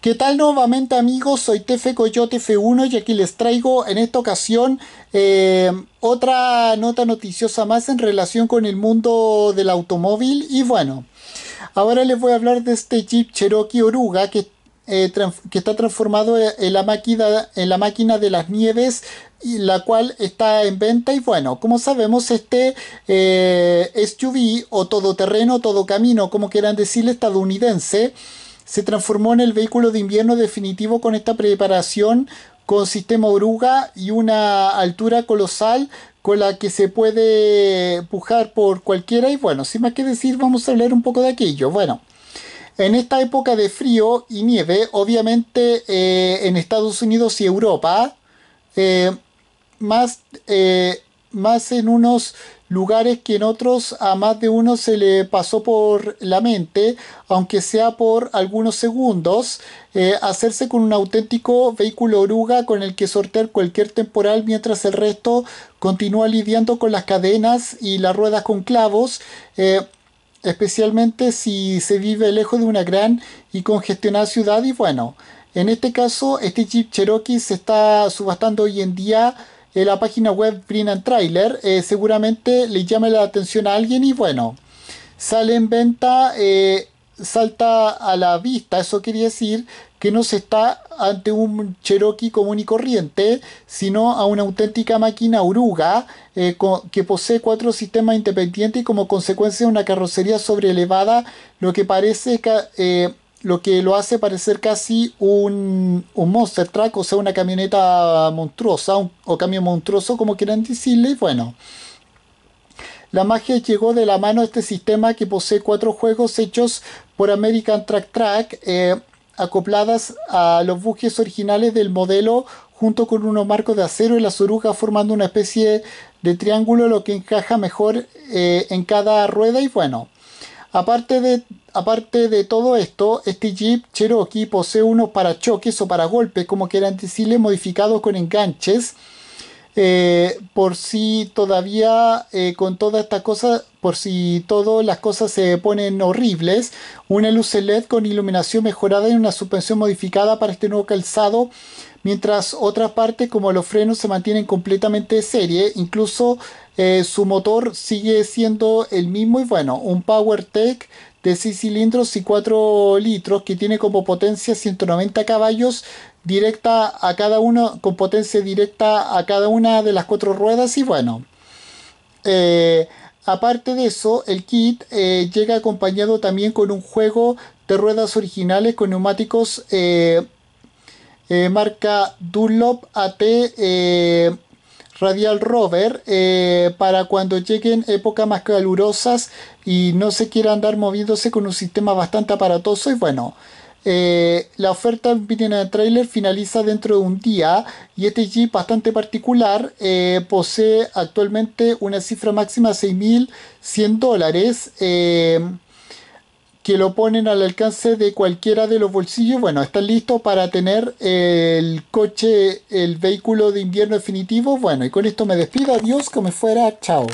¿Qué tal nuevamente amigos? Soy Tefe Coyote F1 y aquí les traigo en esta ocasión eh, otra nota noticiosa más en relación con el mundo del automóvil y bueno, ahora les voy a hablar de este Jeep Cherokee Oruga que, eh, está transformado en la, máquina, en la máquina de las nieves y la cual está en venta y bueno, como sabemos este eh, SUV o todoterreno, todo camino, como quieran decirle, estadounidense, se transformó en el vehículo de invierno definitivo con esta preparación con sistema oruga y una altura colosal con la que se puede pujar por cualquiera y bueno, sin más que decir vamos a hablar un poco de aquello. Bueno, en esta época de frío y nieve, obviamente eh, en Estados Unidos y Europa, eh, más, eh, más en unos lugares que en otros a más de uno se le pasó por la mente, aunque sea por algunos segundos, eh, hacerse con un auténtico vehículo oruga con el que sortear cualquier temporal mientras el resto continúa lidiando con las cadenas y las ruedas con clavos. Eh, especialmente si se vive lejos de una gran y congestionada ciudad y bueno, en este caso este Jeep Cherokee se está subastando hoy en día en la página web Green Trailer, eh, seguramente le llame la atención a alguien y bueno, sale en venta, eh, salta a la vista, eso quería decir que no se está ante un Cherokee común y corriente, sino a una auténtica máquina oruga eh, que posee cuatro sistemas independientes y como consecuencia una carrocería sobre elevada, lo que parece lo que lo hace parecer casi un, un monster truck, o sea, una camioneta monstruosa o camión monstruoso, como quieran decirle. Bueno, la magia llegó de la mano de este sistema que posee cuatro juegos hechos por American Track Track, eh, acopladas a los bujes originales del modelo junto con unos marcos de acero y las orugas formando una especie de triángulo lo que encaja mejor eh, en cada rueda y bueno Aparte de, aparte de todo esto, este Jeep Cherokee posee unos parachoques o paragolpes, como quieran decirle, modificados con enganches. Eh, por si todavía eh, con toda esta cosa, por si todas las cosas se ponen horribles, una luz LED con iluminación mejorada y una suspensión modificada para este nuevo calzado, mientras otras partes como los frenos se mantienen completamente serie, incluso eh, su motor sigue siendo el mismo y bueno, un PowerTech de 6 cilindros y 4 litros que tiene como potencia 190 caballos directa a cada uno con potencia directa a cada una de las cuatro ruedas y bueno eh, aparte de eso el kit eh, llega acompañado también con un juego de ruedas originales con neumáticos marca Dunlop AT Radial Rover eh, para cuando lleguen épocas más calurosas y no se quiera andar moviéndose con un sistema bastante aparatoso y bueno. Eh, la oferta el Trailer finaliza dentro de un día y este Jeep bastante particular eh, posee actualmente una cifra máxima de 6.100 dólares que lo ponen al alcance de cualquiera de los bolsillos. Bueno, están listos para tener el coche, el vehículo de invierno definitivo. Bueno, y con esto me despido. Adiós, como fuera. Chao.